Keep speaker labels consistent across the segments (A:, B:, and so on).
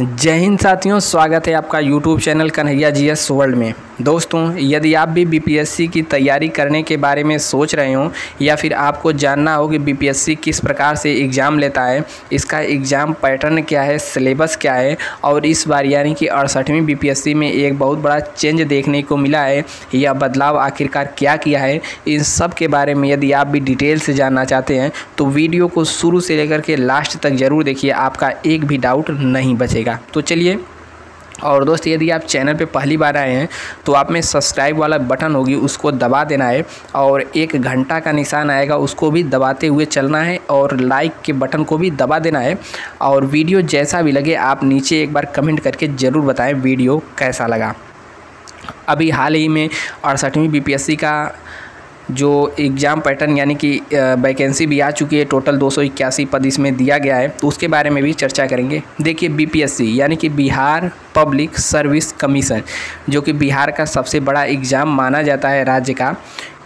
A: जय हिंद साथियों, स्वागत है आपका YouTube channel Kanhaiya G S world में। दोस्तों, यदि आप भी बीपीएससी की तैयारी करने के बारे में सोच रहे हो, या फिर आपको जानना हो कि बीपीएससी किस प्रकार से एग्ज़ाम लेता है, इसका एग्ज़ाम पैटर्न क्या है, सिलेबस क्या है, और इस बार यानी कि अड़सठवीं बीपीएससी में एक बहुत बड़ा चेंज देखने को मिला है, या बदलाव आखिरकार क्या किया है, इन सब के बारे में यदि आप भी डिटेल से जानना चाहते हैं तो वीडियो को शुरू से लेकर के लास्ट तक ज़रूर देखिए, आपका एक भी डाउट नहीं बचेगा। तो चलिए, और दोस्त, यदि आप चैनल पे पहली बार आए हैं तो आप में सब्सक्राइब वाला बटन होगी, उसको दबा देना है, और एक घंटा का निशान आएगा, उसको भी दबाते हुए चलना है, और लाइक के बटन को भी दबा देना है, और वीडियो जैसा भी लगे, आप नीचे एक बार कमेंट करके ज़रूर बताएँ वीडियो कैसा लगा। अभी हाल ही में अड़सठवीं बीपीएससी का जो एग्ज़ाम पैटर्न यानी कि वैकेंसी भी आ चुकी है, टोटल दो सौ इक्यासी पद इसमें दिया गया है तो उसके बारे में भी चर्चा करेंगे। देखिए, बीपीएससी यानी कि बिहार पब्लिक सर्विस कमीशन, जो कि बिहार का सबसे बड़ा एग्ज़ाम माना जाता है राज्य का,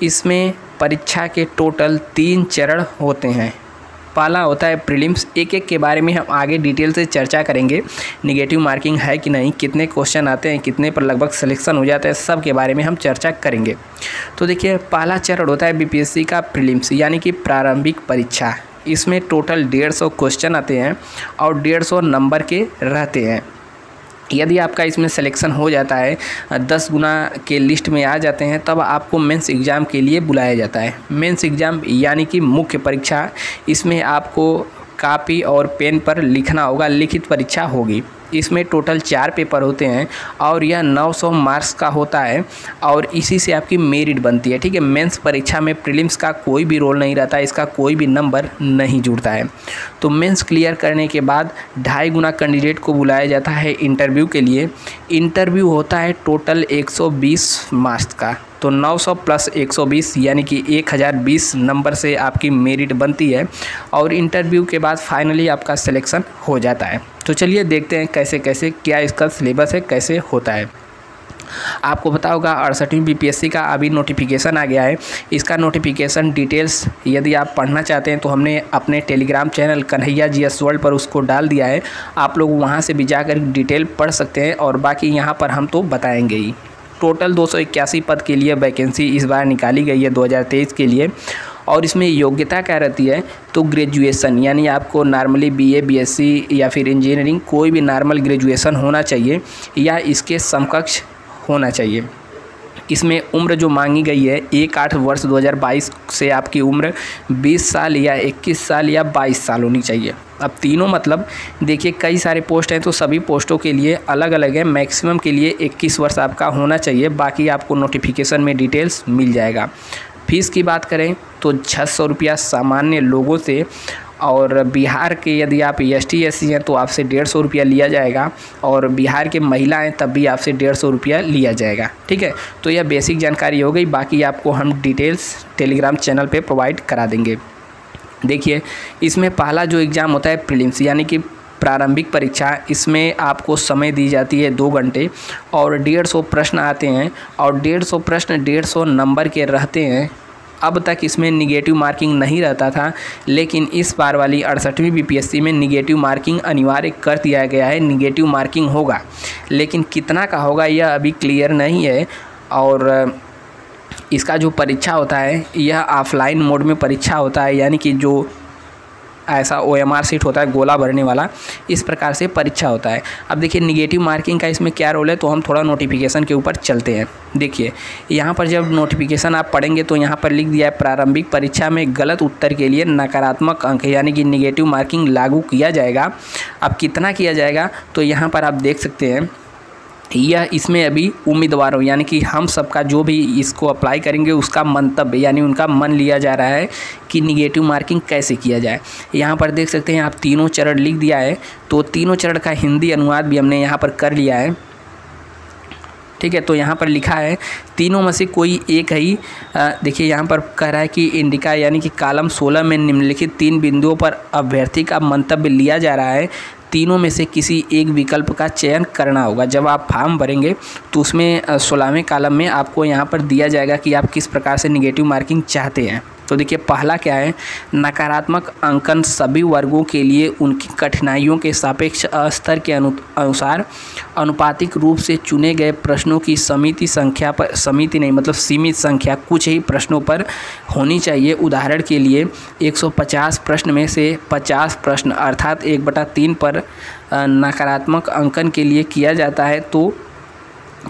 A: इसमें परीक्षा के टोटल तीन चरण होते हैं। पहला होता है प्रीलिम्स। एक एक के बारे में हम आगे डिटेल से चर्चा करेंगे, निगेटिव मार्किंग है कि नहीं, कितने क्वेश्चन आते हैं, कितने पर लगभग सिलेक्शन हो जाता है, सब के बारे में हम चर्चा करेंगे। तो देखिए, पहला चरण होता है बीपीएससी का प्रीलिम्स, यानी कि प्रारंभिक परीक्षा। इसमें टोटल डेढ़ सौ क्वेश्चन आते हैं और डेढ़ सौ नंबर के रहते हैं। यदि आपका इसमें सिलेक्शन हो जाता है दस गुना के लिस्ट में आ जाते हैं, तब आपको मेंस एग्ज़ाम के लिए बुलाया जाता है। मेंस एग्ज़ाम यानी कि मुख्य परीक्षा, इसमें आपको कापी और पेन पर लिखना होगा, लिखित परीक्षा होगी। इसमें टोटल चार पेपर होते हैं और यह 900 मार्क्स का होता है और इसी से आपकी मेरिट बनती है, ठीक है? मेंस परीक्षा में प्रीलिम्स का कोई भी रोल नहीं रहता, इसका कोई भी नंबर नहीं जुड़ता है। तो मेंस क्लियर करने के बाद ढाई गुना कैंडिडेट को बुलाया जाता है इंटरव्यू के लिए। इंटरव्यू होता है टोटल 120 मार्क्स का। तो 900 प्लस 120 यानी कि 1020 नंबर से आपकी मेरिट बनती है और इंटरव्यू के बाद फाइनली आपका सिलेक्शन हो जाता है। तो चलिए देखते हैं कैसे कैसे क्या इसका सिलेबस है, कैसे होता है। आपको पता होगा अड़सठवीं बीपीएससी का अभी नोटिफिकेशन आ गया है। इसका नोटिफिकेशन डिटेल्स यदि आप पढ़ना चाहते हैं तो हमने अपने Telegram channel Kanhaiya G S world पर उसको डाल दिया है। आप लोग वहाँ से भी जाकर डिटेल पढ़ सकते हैं और बाकी यहाँ पर हम तो बताएँगे ही। टोटल दो सौ इक्यासी पद के लिए वैकेंसी इस बार निकाली गई है 2023 के लिए और इसमें योग्यता क्या रहती है? तो ग्रेजुएसन यानी आपको नॉर्मली बीए बीएससी या फिर इंजीनियरिंग कोई भी नॉर्मल ग्रेजुएसन होना चाहिए या इसके समकक्ष होना चाहिए। इसमें उम्र जो मांगी गई है, एक आठ वर्ष 2022 से आपकी उम्र 20 साल या 21 साल या 22 साल होनी चाहिए। अब तीनों मतलब देखिए कई सारे पोस्ट हैं तो सभी पोस्टों के लिए अलग अलग है। मैक्सिमम के लिए 21 वर्ष आपका होना चाहिए। बाकी आपको नोटिफिकेशन में डिटेल्स मिल जाएगा। फ़ीस की बात करें तो छः सौ रुपया सामान्य लोगों से और बिहार के यदि आप एस टी एस सी हैं तो आपसे डेढ़ सौ रुपया लिया जाएगा और बिहार के महिलाएँ तब भी आपसे डेढ़ सौ रुपया लिया जाएगा। ठीक है? तो यह बेसिक जानकारी हो गई। बाकी आपको हम डिटेल्स टेलीग्राम चैनल पे प्रोवाइड करा देंगे। देखिए, इसमें पहला जो एग्ज़ाम होता है प्रीलिम्स यानी कि प्रारंभिक परीक्षा, इसमें आपको समय दी जाती है दो घंटे और डेढ़ सौ प्रश्न आते हैं और डेढ़ सौ प्रश्न, डेढ़ सौ नंबर के रहते हैं। अब तक इसमें निगेटिव मार्किंग नहीं रहता था, लेकिन इस बार वाली अड़सठवीं बीपीएससी में निगेटिव मार्किंग अनिवार्य कर दिया गया है निगेटिव मार्किंग होगा। लेकिन कितना का होगा, यह अभी क्लियर नहीं है और इसका जो परीक्षा होता है, यह ऑफलाइन मोड में परीक्षा होता है, यानी कि जो ऐसा ओ एम आर सीट होता है, गोला भरने वाला, इस प्रकार से परीक्षा होता है। अब देखिए निगेटिव मार्किंग का इसमें क्या रोल है तो हम थोड़ा नोटिफिकेशन के ऊपर चलते हैं। देखिए, यहाँ पर जब नोटिफिकेशन आप पढ़ेंगे तो यहाँ पर लिख दिया है, प्रारंभिक परीक्षा में गलत उत्तर के लिए नकारात्मक अंक, यानी कि निगेटिव मार्किंग लागू किया जाएगा। अब कितना किया जाएगा तो यहाँ पर आप देख सकते हैं यह इसमें अभी उम्मीदवारों यानी कि हम सबका जो भी इसको अप्लाई करेंगे, उसका मंतव्य, यानी उनका मन लिया जा रहा है कि निगेटिव मार्किंग कैसे किया जाए। यहाँ पर देख सकते हैं, आप तीनों चरण लिख दिया है तो तीनों चरण का हिंदी अनुवाद भी हमने यहाँ पर कर लिया है। ठीक है तो यहाँ पर लिखा है, तीनों में से कोई एक ही देखिए यहाँ पर कह रहा है कि इंडिका, यानी कि कालम 16 में निम्नलिखित तीन बिंदुओं पर अभ्यर्थी का मंतव्य लिया जा रहा है तीनों में से किसी एक विकल्प का चयन करना होगा। जब आप फार्म भरेंगे तो उसमें सोलहवें कालम में आपको यहाँ पर दिया जाएगा कि आप किस प्रकार से निगेटिव मार्किंग चाहते हैं। तो देखिए, पहला क्या है? नकारात्मक अंकन सभी वर्गों के लिए उनकी कठिनाइयों के सापेक्ष स्तर के अनु, अनुसार अनुपातिक रूप से चुने गए प्रश्नों की समिति संख्या पर, समिति नहीं मतलब सीमित संख्या कुछ ही प्रश्नों पर होनी चाहिए। उदाहरण के लिए 150 प्रश्न में से 50 प्रश्न अर्थात एक बटा तीन पर नकारात्मक अंकन के लिए किया जाता है तो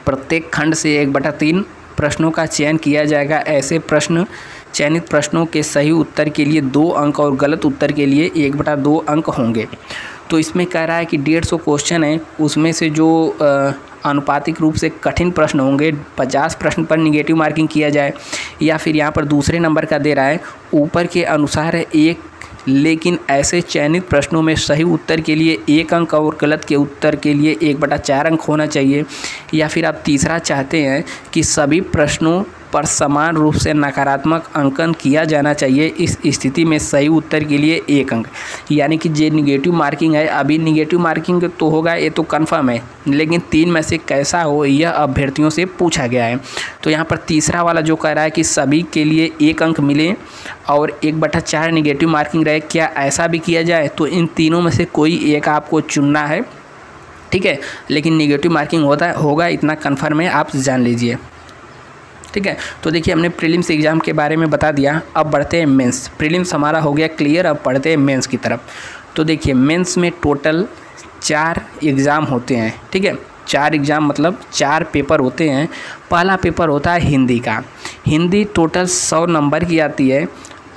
A: प्रत्येक खंड से एक बटा तीन प्रश्नों का चयन किया जाएगा। ऐसे प्रश्न चयनित प्रश्नों के सही उत्तर के लिए दो अंक और गलत उत्तर के लिए एक बटा दो अंक होंगे। तो इसमें कह रहा है कि डेढ़ सौ क्वेश्चन है, उसमें से जो अनुपातिक रूप से कठिन प्रश्न होंगे, पचास प्रश्न पर निगेटिव मार्किंग किया जाए, या फिर यहाँ पर दूसरे नंबर का दे रहा है, ऊपर के अनुसार है एक, लेकिन ऐसे चयनित प्रश्नों में सही उत्तर के लिए एक अंक और गलत के उत्तर के लिए एक बटा चार अंक होना चाहिए। या फिर आप तीसरा चाहते हैं कि सभी प्रश्नों पर समान रूप से नकारात्मक अंकन किया जाना चाहिए। इस स्थिति में सही उत्तर के लिए एक अंक। यानी कि जो निगेटिव मार्किंग है, अभी निगेटिव मार्किंग तो होगा, ये तो कन्फर्म है। लेकिन तीन में से कैसा हो, यह अभ्यर्थियों से पूछा गया है। तो यहाँ पर तीसरा वाला जो कह रहा है कि सभी के लिए एक अंक मिले और एक बटा चार निगेटिव मार्किंग रहे, क्या ऐसा भी किया जाए? तो इन तीनों में से कोई एक आपको चुनना है। ठीक है? लेकिन निगेटिव मार्किंग होता है होगा, इतना कन्फर्म है, आप जान लीजिए। ठीक है? तो देखिए, हमने प्रीलिम्स एग्ज़ाम के बारे में बता दिया। अब बढ़ते हैं मेंस प्रीलिम्स हमारा हो गया क्लियर अब पढ़ते हैं मेंस की तरफ़। तो देखिए मेंस में टोटल चार एग्ज़ाम होते हैं, ठीक है? चार एग्ज़ाम मतलब चार पेपर होते हैं। पहला पेपर होता है हिंदी का। हिंदी टोटल सौ नंबर की आती है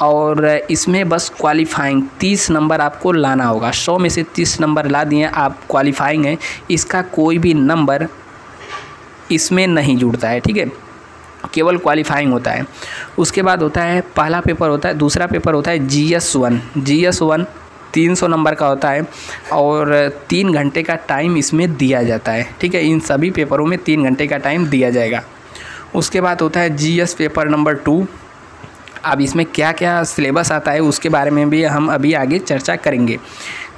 A: और इसमें बस क्वालिफाइंग तीस नंबर आपको लाना होगा। सौ में से तीस नंबर ला दिए आप क्वालिफाइंग हैं। इसका कोई भी नंबर इसमें नहीं जुड़ता है, ठीक है? केवल क्वालिफाइंग होता है। उसके बाद होता है, पहला पेपर होता है, दूसरा पेपर होता है G S one G S one तीन सौ नंबर का होता है और तीन घंटे का टाइम इसमें दिया जाता है। ठीक है, इन सभी पेपरों में तीन घंटे का टाइम दिया जाएगा। उसके बाद होता है G S paper number two अब इसमें क्या क्या सिलेबस आता है, उसके बारे में भी हम अभी आगे चर्चा करेंगे।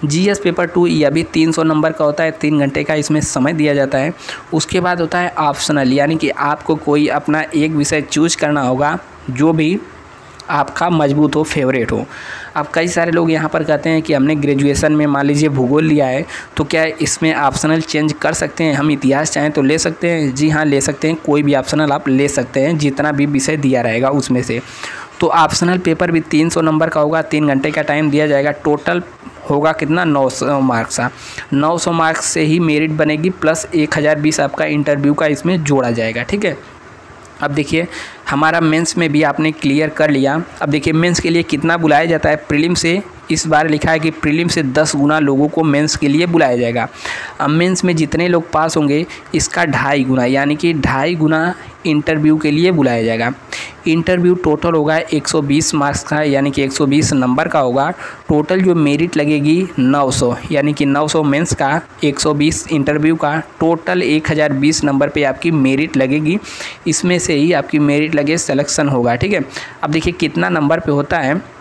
A: जीएस पेपर टू यह भी तीन सौ नंबर का होता है, तीन घंटे का इसमें समय दिया जाता है। उसके बाद होता है ऑप्शनल यानी कि आपको कोई अपना एक विषय चूज़ करना होगा, जो भी आपका मज़बूत हो फेवरेट हो। अब कई सारे लोग यहाँ पर कहते हैं कि हमने ग्रेजुएशन में मान लीजिए भूगोल लिया है तो क्या इसमें ऑप्शनल चेंज कर सकते हैं? हम इतिहास चाहें तो ले सकते हैं। जी हाँ ले सकते हैं। कोई भी ऑप्शनल आप ले सकते हैं, जितना भी विषय दिया रहेगा उसमें से। तो ऑप्शनल पेपर भी तीन सौ नंबर का होगा, तीन घंटे का टाइम दिया जाएगा। टोटल होगा कितना? नौ सौ मार्क्स का नौ सौ मार्क्स से ही मेरिट बनेगी प्लस एक हज़ार बीस आपका इंटरव्यू का इसमें जोड़ा जाएगा, ठीक है? अब देखिए, हमारा मेंस में भी आपने क्लियर कर लिया। अब देखिए मेंस के लिए कितना बुलाया जाता है? प्रीलिम से इस बार लिखा है कि प्रीलिम से दस गुना लोगों को मेंस के लिए बुलाया जाएगा। अब मेंस में जितने लोग पास होंगे, इसका ढाई गुना, यानी कि ढाई गुना इंटरव्यू के लिए बुलाया जाएगा। इंटरव्यू टोटल होगा 120 मार्क्स का, यानी कि 120 नंबर का होगा। टोटल जो मेरिट लगेगी 900 यानी कि 900 मेंस का 120 इंटरव्यू का। टोटल 1020 नंबर पे आपकी मेरिट लगेगी। इसमें से ही आपकी मेरिट लगे सिलेक्शन होगा, ठीक है? अब देखिए कितना नंबर पे होता है।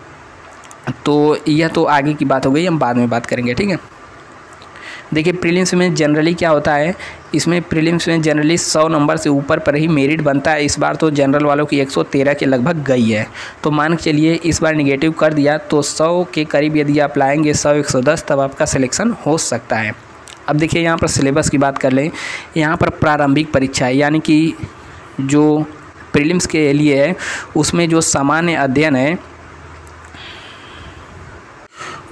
A: तो यह तो आगे की बात हो गई, हम बाद में बात करेंगे, ठीक है? देखिए प्रीलिम्स में जनरली क्या होता है? इसमें प्रीलिम्स में जनरली सौ नंबर से ऊपर पर ही मेरिट बनता है। इस बार तो जनरल वालों की 113 के लगभग गई है। तो मान के चलिए, इस बार निगेटिव कर दिया तो 100 के करीब यदि आप लाएँगे 100 110 तब आपका सिलेक्शन हो सकता है। अब देखिए, यहाँ पर सिलेबस की बात कर लें। यहाँ पर प्रारंभिक परीक्षा यानी कि जो प्रीलिम्स के लिए है, उसमें जो सामान्य अध्ययन है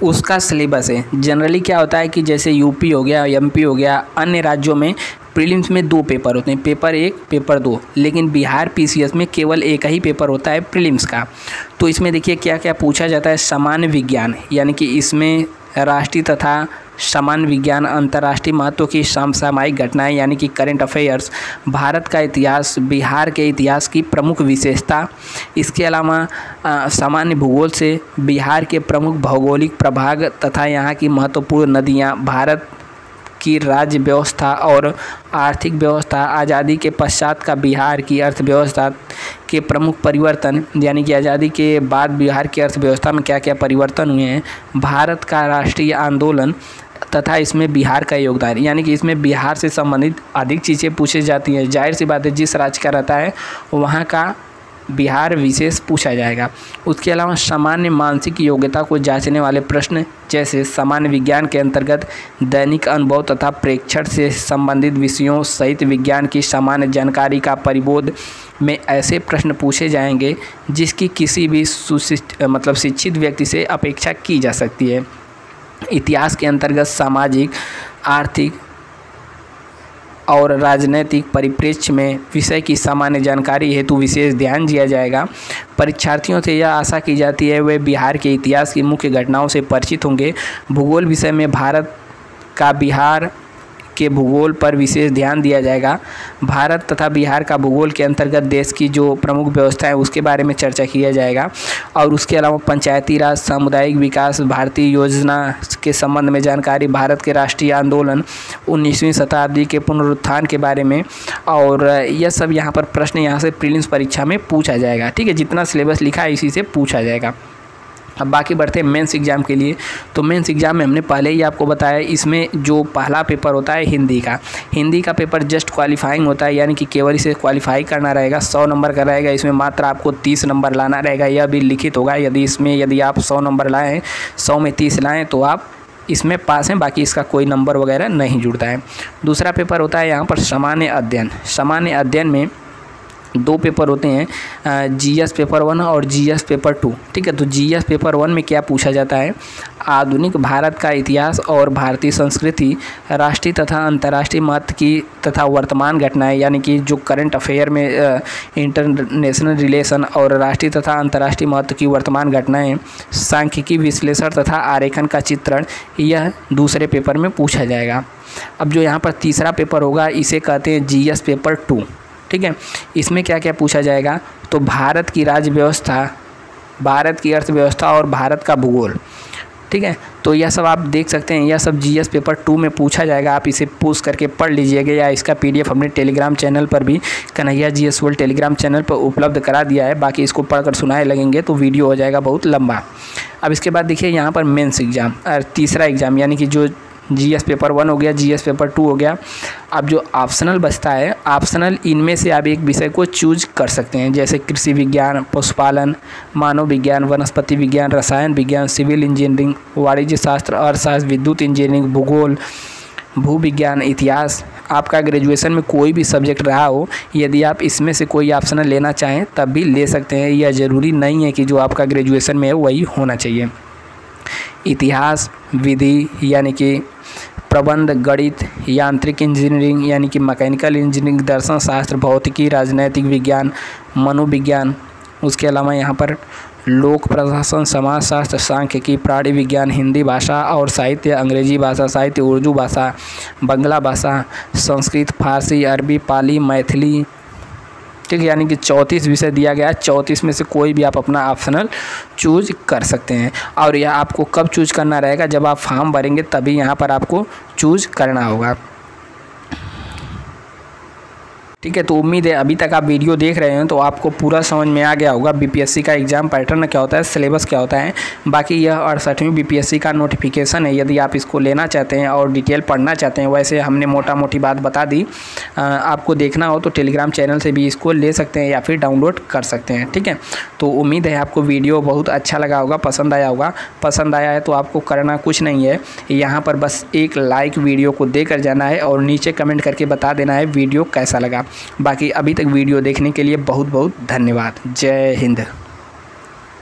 A: उसका सिलेबस है। जनरली क्या होता है कि जैसे यूपी हो गया एमपी हो गया, अन्य राज्यों में प्रीलिम्स में दो पेपर होते हैं। पेपर एक पेपर दो। लेकिन बिहार पीसीएस में केवल एक ही पेपर होता है प्रीलिम्स का। तो इसमें देखिए क्या क्या पूछा जाता है? सामान्य विज्ञान, यानी कि इसमें राष्ट्रीय तथा सामान्य विज्ञान, अंतर्राष्ट्रीय महत्व की समसामयिक घटनाएँ, यानी कि करंट अफेयर्स भारत का इतिहास, बिहार के इतिहास की प्रमुख विशेषता। इसके अलावा सामान्य भूगोल से बिहार के प्रमुख भौगोलिक प्रभाग तथा यहाँ की महत्वपूर्ण नदियाँ, भारत की राज्य व्यवस्था और आर्थिक व्यवस्था, आज़ादी के पश्चात का बिहार की अर्थव्यवस्था के प्रमुख परिवर्तन, यानी कि आज़ादी के बाद बिहार की अर्थव्यवस्था में क्या क्या परिवर्तन हुए हैं। भारत का राष्ट्रीय आंदोलन तथा इसमें बिहार का योगदान, यानी कि इसमें बिहार से संबंधित अधिक चीज़ें पूछी जाती हैं। ज़ाहिर सी बात है, जिस राज्य का रहता है, वहाँ का बिहार विशेष पूछा जाएगा। उसके अलावा सामान्य मानसिक योग्यता को जांचने वाले प्रश्न, जैसे सामान्य विज्ञान के अंतर्गत दैनिक अनुभव तथा प्रेक्षण से संबंधित विषयों सहित विज्ञान की सामान्य जानकारी का परिबोध में ऐसे प्रश्न पूछे जाएँगे, जिसकी किसी भी सुशिष्ट मतलब शिक्षित व्यक्ति से अपेक्षा की जा सकती है। इतिहास के अंतर्गत सामाजिक, आर्थिक और राजनैतिक परिप्रेक्ष्य में विषय की सामान्य जानकारी हेतु विशेष ध्यान दिया जाएगा। परीक्षार्थियों से यह आशा की जाती है, वे बिहार के इतिहास की मुख्य घटनाओं से परिचित होंगे। भूगोल विषय में भारत का बिहार के भूगोल पर विशेष ध्यान दिया जाएगा। भारत तथा बिहार का भूगोल के अंतर्गत देश की जो प्रमुख व्यवस्था है, उसके बारे में चर्चा किया जाएगा। और उसके अलावा पंचायती राज, सामुदायिक विकास, भारतीय योजना के संबंध में जानकारी, भारत के राष्ट्रीय आंदोलन, उन्नीसवीं शताब्दी के पुनरुत्थान के बारे में। और यह सब यहाँ पर प्रश्न यहाँ से प्रीलिम्स परीक्षा में पूछा जाएगा। ठीक है, जितना सिलेबस लिखा है, इसी से पूछा जाएगा। अब बाकी बढ़ते हैं मेंस एग्ज़ाम के लिए। तो मेंस एग्ज़ाम में हमने पहले ही आपको बताया, इसमें जो पहला पेपर होता है हिंदी का। हिंदी का पेपर जस्ट क्वालिफाइंग होता है, यानी कि केवल इसे क्वालिफाई करना रहेगा, सौ नंबर का रहेगा, इसमें मात्र आपको तीस नंबर लाना रहेगा। यह भी लिखित होगा, यदि इसमें, यदि आप सौ नंबर लाएँ सौ में तीस लाएँ तो आप इसमें पास हैं, बाकी इसका कोई नंबर वगैरह नहीं जुड़ता है। दूसरा पेपर होता है यहाँ पर सामान्य अध्ययन। सामान्य अध्ययन में दो पेपर होते हैं जीएस पेपर वन और जीएस पेपर टू, ठीक है? तो जीएस पेपर वन में क्या पूछा जाता है? आधुनिक भारत का इतिहास और भारतीय संस्कृति, राष्ट्रीय तथा अंतर्राष्ट्रीय महत्व की तथा वर्तमान घटनाएँ, यानी कि जो करंट अफेयर में इंटरनेशनल रिलेशन और राष्ट्रीय तथा अंतर्राष्ट्रीय महत्व की वर्तमान घटनाएँ, सांख्यिकी विश्लेषण तथा आरेखन का चित्रण, यह दूसरे पेपर में पूछा जाएगा। अब जो यहाँ पर तीसरा पेपर होगा, इसे कहते हैं जीएस पेपर टू। ठीक है? इसमें क्या क्या पूछा जाएगा? तो भारत की राज्य व्यवस्था भारत की अर्थव्यवस्था और भारत का भूगोल। ठीक है? तो यह सब आप देख सकते हैं, यह सब जीएस पेपर टू में पूछा जाएगा। आप इसे पूछ करके पढ़ लीजिएगा या इसका पीडीएफ हमने टेलीग्राम चैनल पर भी Kanhaiya G S world Telegram channel पर उपलब्ध करा दिया है। बाकी इसको पढ़कर सुनाए लगेंगे तो वीडियो हो जाएगा बहुत लंबा। अब इसके बाद देखिए यहाँ पर मेंस एग्ज़ाम तीसरा एग्ज़ाम यानी कि जो जीएस पेपर वन हो गया, जीएस पेपर टू हो गया। अब जो ऑप्शनल बचता है, ऑप्शनल इनमें से आप एक विषय को चूज़ कर सकते हैं, जैसे कृषि विज्ञान, पशुपालन, मानव विज्ञान, वनस्पति विज्ञान, रसायन विज्ञान, सिविल इंजीनियरिंग, वाणिज्य शास्त्र, अर्थशास्त्र, विद्युत इंजीनियरिंग, भूगोल, भू विज्ञान, इतिहास। आपका ग्रेजुएशन में कोई भी सब्जेक्ट रहा हो, यदि आप इसमें से कोई ऑप्शनल लेना चाहें, तब भी ले सकते हैं। यह ज़रूरी नहीं है कि जो आपका ग्रेजुएशन में है, वही होना चाहिए। इतिहास, विधि, यानी कि प्रबंध, गणित, यांत्रिक इंजीनियरिंग, यानी कि मैकेनिकल इंजीनियरिंग, दर्शन शास्त्र, भौतिकी, राजनैतिक विज्ञान, मनोविज्ञान। उसके अलावा यहाँ पर लोक प्रशासन, समाज शास्त्र, सांख्यिकी, प्राणी विज्ञान, हिंदी भाषा और साहित्य, अंग्रेज़ी भाषा, साहित्य, उर्दू भाषा, बंगला भाषा, संस्कृत, फारसी, अरबी, पाली, मैथिली ठीक है यानी कि चौंतीस विषय दिया गया है। चौंतीस में से कोई भी आप अपना ऑप्शनल चूज़ कर सकते हैं। और यह आपको कब चूज़ करना रहेगा? जब आप फॉर्म भरेंगे, तभी यहाँ पर आपको चूज़ करना होगा। ठीक है तो उम्मीद है अभी तक आप वीडियो देख रहे हैं तो आपको पूरा समझ में आ गया होगा बीपीएससी का एग्ज़ाम पैटर्न क्या होता है सिलेबस क्या होता है। बाकी यह अड़सठवीं बीपीएससी का नोटिफिकेशन है, यदि आप इसको लेना चाहते हैं और डिटेल पढ़ना चाहते हैं, वैसे हमने मोटा मोटी बात बता दी। आपको देखना हो तो टेलीग्राम चैनल से भी इसको ले सकते हैं या फिर डाउनलोड कर सकते हैं, ठीक है। तो उम्मीद है आपको वीडियो बहुत अच्छा लगा होगा, पसंद आया होगा। पसंद आया है तो आपको करना कुछ नहीं है, यहाँ पर बस एक लाइक वीडियो को देकर जाना है और नीचे कमेंट करके बता देना है वीडियो कैसा लगा। बाकी अभी तक वीडियो देखने के लिए बहुत बहुत धन्यवाद। जय हिंद।